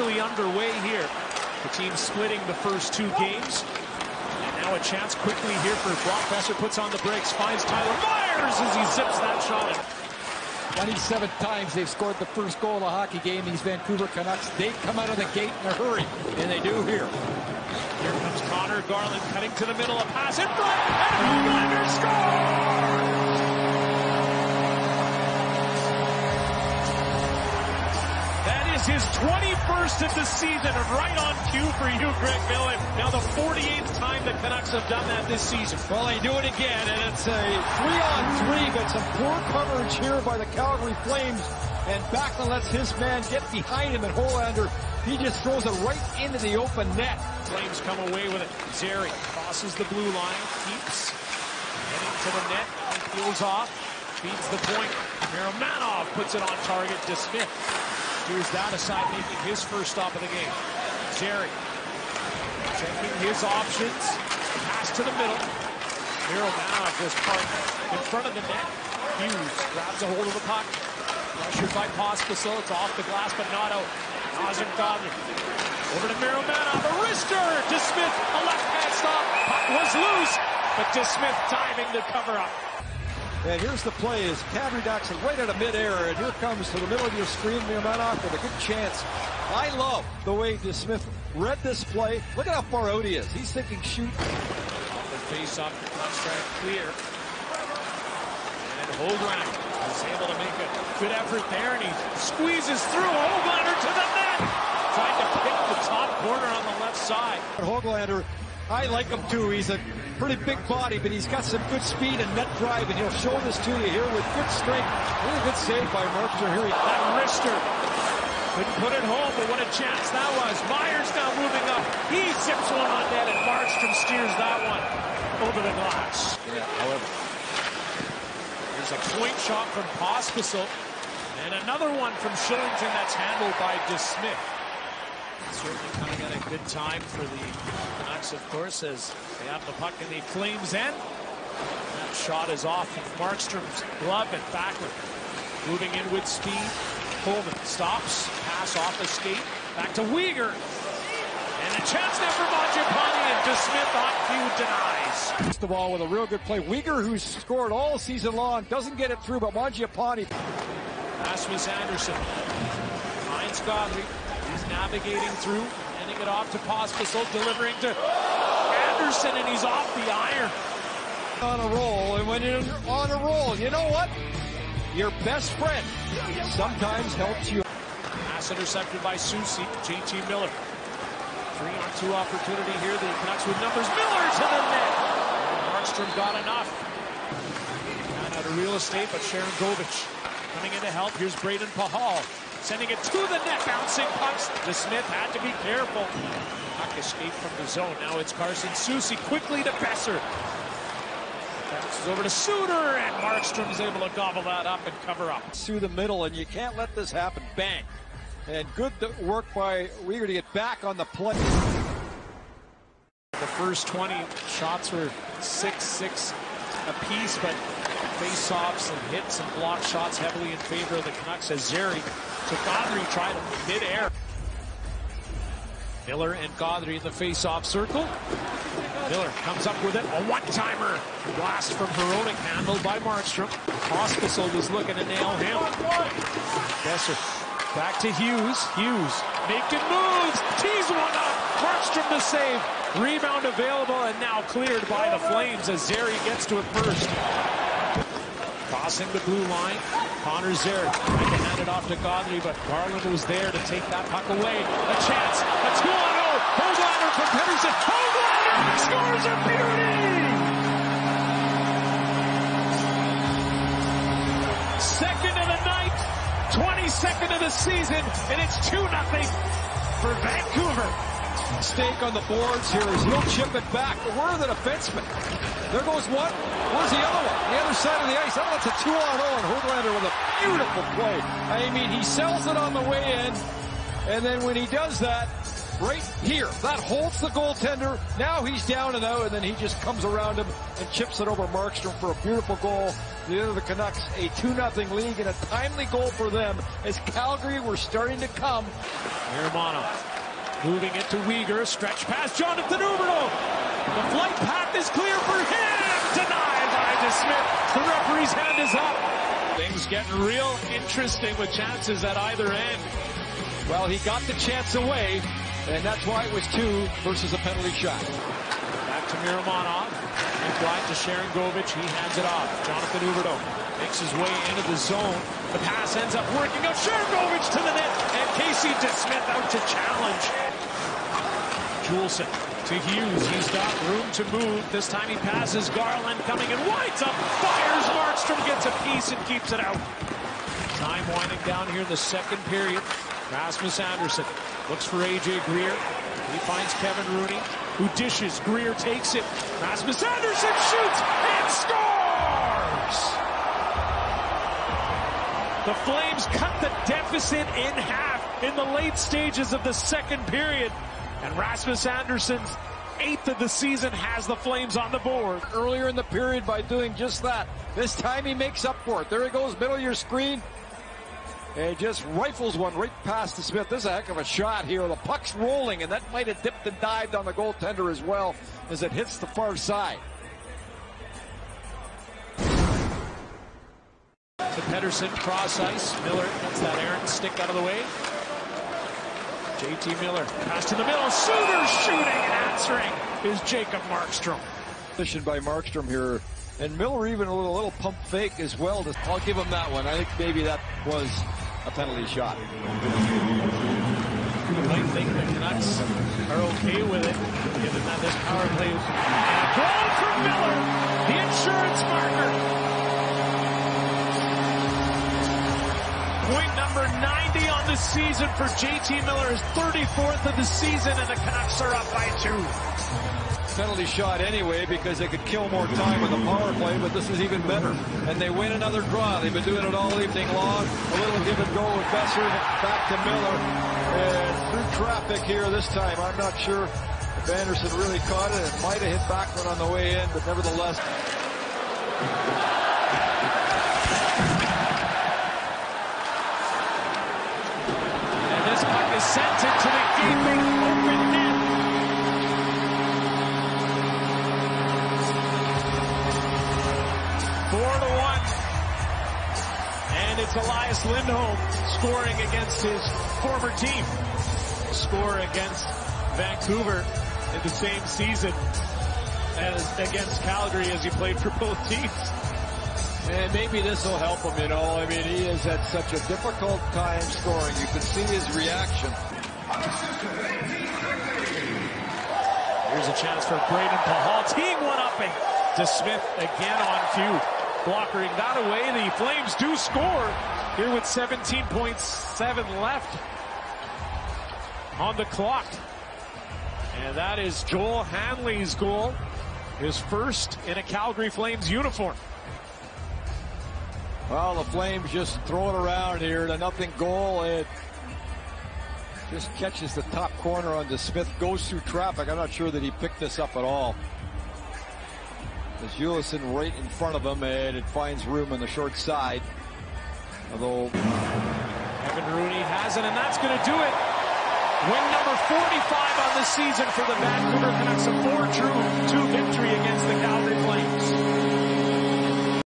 officially underway here. The team splitting the first two games. And now a chance quickly here for Brock Boeser. Puts on the brakes, finds Tyler Myers as he zips that shot in. 27 times they've scored the first goal of the hockey game, these Vancouver Canucks. They come out of the gate in a hurry, and they do here. Here comes Conor Garland cutting to the middle, a pass in front, and Hoglander scores! That is his 21st of the season, and right on cue for you, Greg Millen. Now the 48th time the Canucks have done that this season. Well, they do it again, and it's a three-on-three, but some poor coverage here by the Calgary Flames, and Backlund lets his man get behind him, and Hoglander, he just throws it right into the open net. Flames come away with it. Zary crosses the blue line, keeps heading to the net, peels off, feeds the point. Miromanov puts it on target DeSmith. Here's that aside, making his first stop of the game. Zary checking his options. Pass to the middle. Miromanov was parked in front of the net. Hughes grabs a hold of the puck. Pressured by Pospisil. It's off the glass, but not out. Nazem. Over to Miromanov. A wrister DeSmith. A left-hand stop. Puck was loose, but DeSmith timing to cover up. And here's the play is Kadri it right out of midair, and here comes to the middle of your screen, Miromanov with a good chance. I love the way DeSmith read this play. Look at how far out he is. He's thinking shoot. The face off the contract clear. And Hoglander is able to make a good effort there, and he squeezes through Hoglander to the net. Trying to pick the top corner on the left side. Hoglander, I like him too. He's a pretty big body, but he's got some good speed and net drive, and he'll show this to you here with good strength. Really good save by Markstrom here. That wrister couldn't put it home, but what a chance that was. Myers now moving up. He zips one on net, and Markstrom steers that one over the glass. Yeah, however. There's a point shot from Pospisil, and another one from Shillington that's handled by DeSmith. Certainly coming at a good time for the Of course, as they have the puck in the Flames end. That shot is off of Markstrom's glove and backward. Moving in with speed. Coleman stops, pass off a skate, back to Weegar. And a chance there for Mangiapane, and DeSmith on cue denies. First of all, with a real good play. Weegar, who's scored all season long, doesn't get it through, but Mangiapane. Rasmus Andersson finds Godley. He's navigating through, it off to Pospisil, delivering to Andersson, and he's off the iron. On a roll, and when you're on a roll, you know what? Your best friend sometimes helps you. Pass intercepted by Soucy, JT Miller. Three on two opportunity here. The Canucks with numbers. Miller to the net. Markstrom got enough. Ran out of real estate, but Sharon Govich coming in to help. Here's Brayden Pachal. Sending it to the net, bouncing pucks. DeSmith had to be careful. Puck escaped from the zone. Now it's Carson Soucy quickly to Boeser. Passes over to Suter, and Markstrom is able to gobble that up and cover up. Through the middle, and you can't let this happen. Bang. And good work by Weegar to get back on the play. The first 20 shots were 6-6 apiece, but face-offs and hits and block shots heavily in favor of the Canucks as Zary to Kadri tried mid-air. Miller and Kadri in the face-off circle. Miller comes up with it. A one-timer. Blast from Hronek handled by Markstrom. Pospisil was looking to nail him. Boeser back to Hughes. Hughes making moves. Tees one up. Markstrom to save. Rebound available and now cleared by the Flames as Zary gets to it first. Crossing the blue line. Connor Zary trying to hand it off to Godley, but Garland was there to take that puck away. A chance. A 2 on 0. Hoglander from Pettersson. Hoglander scores a beauty! Second of the night, 22nd of the season, and it's 2 0 for Vancouver. Stake on the boards here as he'll chip it back. Where are the defensemen? There goes one. Where's the other one? The other side of the ice. Oh, that's a two on oh, and Hoglander with a beautiful play. I mean, he sells it on the way in, and then when he does that, right here, that holds the goaltender. Now he's down and out, and then he just comes around him and chips it over Markstrom for a beautiful goal. the, end of the Canucks a 2-0 lead and a timely goal for them as Calgary were starting to come. Miromanov moving it to Weegar, stretch past Jonathan Huberdeau. The flight path is clear for him, denied by DeSmith. The referee's hand is up. Things getting real interesting with chances at either end. Well, he got the chance away, and that's why it was two versus a penalty shot. To Miromanov. Wide to Sharangovich. He hands it off. Jonathan Huberdeau makes his way into the zone. The pass ends up working out. Sharangovich to the net. And Casey DeSmith out to challenge. Juulsen to Hughes. He's got room to move. This time he passes Garland coming and winds up. Fires. Markstrom gets a piece and keeps it out. Time winding down here in the second period. Rasmus Andersson looks for A.J. Greer. He finds Kevin Rooney who dishes. Greer takes it. Rasmus Andersson shoots and scores! The Flames cut the deficit in half in the late stages of the second period. And Rasmus Andersson's eighth of the season has the Flames on the board. Earlier in the period by doing just that. This time he makes up for it. There he goes, middle of your screen. And just rifles one right past DeSmith. This is a heck of a shot here. The puck's rolling, and that might have dipped and dived on the goaltender as well as it hits the far side. To Pettersson, cross ice. Miller gets that errant stick out of the way. JT Miller, pass to the middle. Suter shooting and answering is Jacob Markstrom. Position by Markstrom here. And Miller even a little, little pump fake as well. I'll give him that one. I think maybe that was a penalty shot. Might think the Canucks are okay with it, given that this power play is goal from Miller, the insurance marker. Point number 90 on the season for JT Miller, his 34th of the season, and the Canucks are up by two penalty shot anyway because they could kill more time with a power play, but this is even better. And they win another draw. They've been doing it all evening long. A little give and go with Boeser back to Miller. And through traffic here this time. I'm not sure if Andersson really caught it. It might have hit Backlund on the way in, but nevertheless. And this puck is sent into the gaping it's Elias Lindholm scoring against his former team. Score against Vancouver in the same season as against Calgary as he played for both teams. And maybe this will help him, you know. I mean, he has had such a difficult time scoring. You can see his reaction. Here's a chance for Brayden Pachal. Teeing one upping DeSmith again on cue blockering that away. The Flames do score here with 17.7 left on the clock. And that is Joel Hanley's goal, his first in a Calgary Flames uniform. Well, the Flames just throw it around here. The nothing goal. It just catches the top corner on DeSmith, goes through traffic. I'm not sure that he picked this up at all. There's Juulsen right in front of him, and it finds room on the short side. Although Kevin Rooney has it, and that's going to do it. Win number 45 on the season for the Vancouver Canucks, a 4-2 victory against the Calgary Flames.